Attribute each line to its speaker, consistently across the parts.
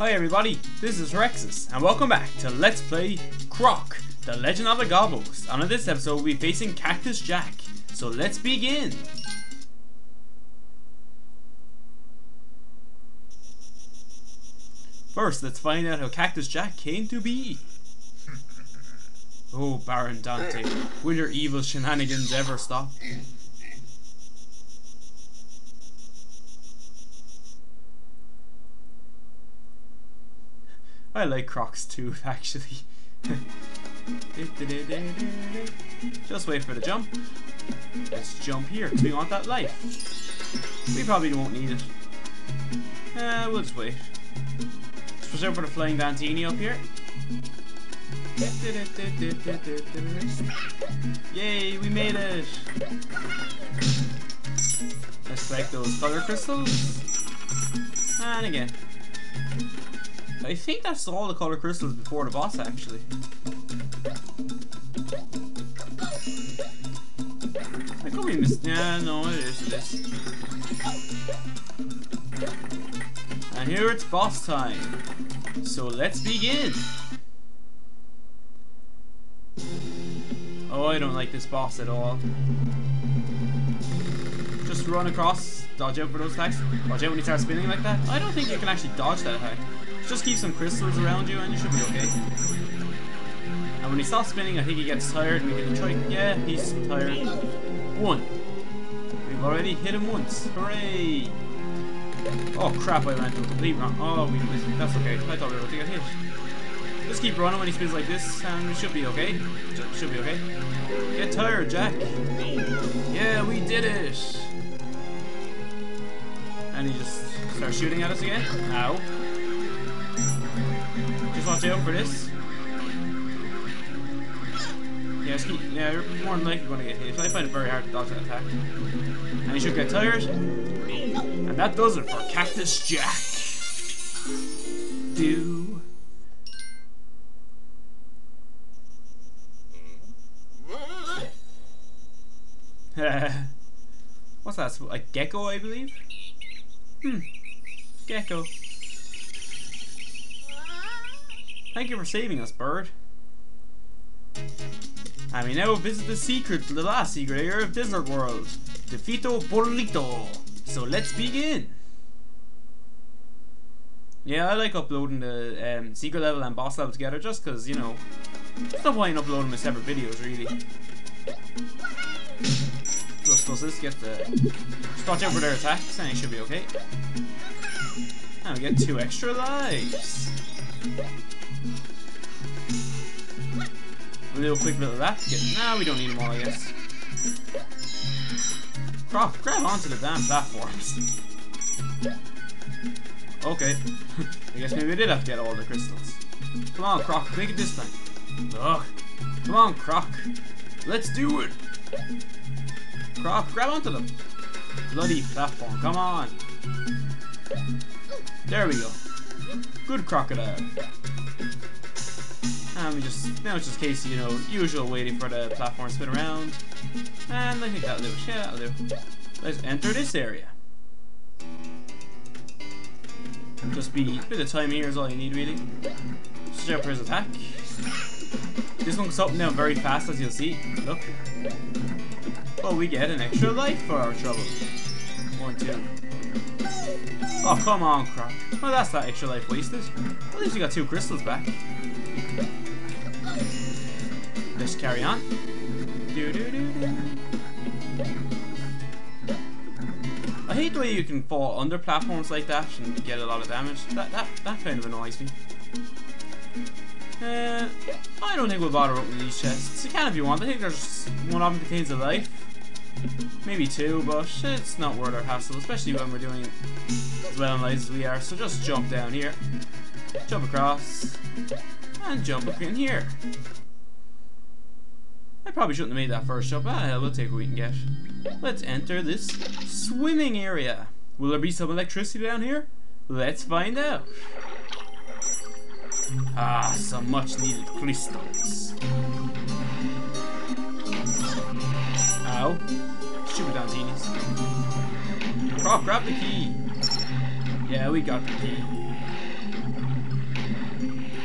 Speaker 1: Hi everybody, this is Rexus, and welcome back to Let's Play Croc, The Legend of the Gobbos. And in this episode, we'll be facing Cactus Jack. So let's begin! First, let's find out how Cactus Jack came to be. Oh, Baron Dante, will your evil shenanigans ever stop? I like Crocs too, actually. Just wait for the jump. Let's jump here, we want that life. We probably won't need it. Uh, we'll just wait. Let's preserve for the Flying Dantini up here. Yay, we made it! Let's collect those color crystals. And again. I think that's all the color crystals before the boss actually. I could be mis- yeah, no it is, it is. And here it's boss time. So let's begin! Oh, I don't like this boss at all. Just run across, dodge out for those attacks. Watch out when he starts spinning like that. I don't think you can actually dodge that high. Just keep some crystals around you and you should be okay. And when he stops spinning, I think he gets tired and we can try. Yeah, he's tired. One. We've already hit him once. Hooray! Oh crap, I went to a complete wrong. Oh, we missed. That's okay. I thought we were about to get hit. Just keep running when he spins like this and we should be okay. Should be okay. Get tired, Jack. Yeah, we did it. And he just starts shooting at us again. Ow. Just watch out for this. Yeah, keep, yeah, you're more than likely going to get hit. So I find it very hard to dodge that attack. And you should get tired. And that does it for Cactus Jack. Do. What's that? A gecko, I believe? Hmm. Gecko. Thank you for saving us, bird. And we now visit the secret, the last secret area of Desert World. Defito Bolito. So let's begin. Yeah, I like uploading the um, secret level and boss level together just because, you know, there's no point in uploading as separate videos, really. Just does this, get the... Out for their attacks and it should be okay. And we get two extra lives. Little quick little that. Get, nah, we don't need them all, I guess. Croc, grab onto the damn platforms. Okay. I guess maybe we did have to get all the crystals. Come on, Croc, make it this time. Ugh. Come on, Croc. Let's do it. Croc, grab onto them. Bloody platform, come on. There we go. Good crocodile. Um, and we just, now it's just case, you know, usual waiting for the platform to spin around. And I think that'll do. Yeah, that'll do. Let's enter this area. Just be, a bit of time here is all you need really. Just for his attack. This one goes up now very fast as you'll see. Look. Oh, we get an extra life for our trouble. One, two. Oh, come on, crap. Well, that's that extra life wasted. At least we got two crystals back. Let's carry on. I hate the way you can fall under platforms like that and get a lot of damage. That that that kind of annoys me. Uh, I don't think we'll bother opening these chests. You can if you want. I think there's one of them contains a life. Maybe two, but it's not worth our hassle, especially when we're doing as well in lives as we are. So just jump down here, jump across, and jump up in here. I probably shouldn't have made that first jump. Ah, we'll take what we can get. Let's enter this swimming area. Will there be some electricity down here? Let's find out. Ah, some much needed crystals. Ow. Stupid Dantinis. Croc, grab the key. Yeah, we got the key.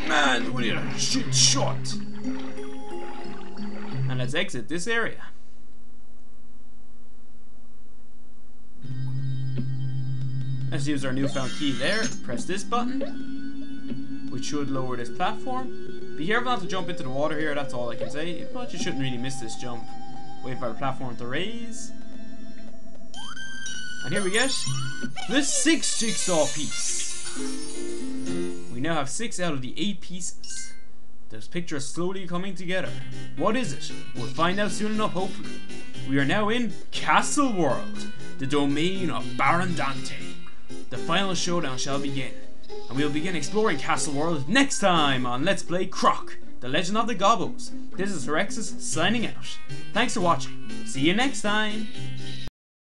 Speaker 1: Man, we need a shit shot. Let's exit this area. Let's use our newfound key there. Press this button, which should lower this platform. Be careful not to jump into the water here, that's all I can say. But you shouldn't really miss this jump. Wait for the platform to raise. And here we get the sixth jigsaw piece. We now have six out of the eight pieces. Those pictures slowly coming together. What is it? We'll find out soon enough, hopefully. We are now in Castle World, the domain of Baron Dante. The final showdown shall begin, and we'll begin exploring Castle World next time on Let's Play Croc, The Legend of the Gobbos. This is Rexus signing out. Thanks for watching. See you next time.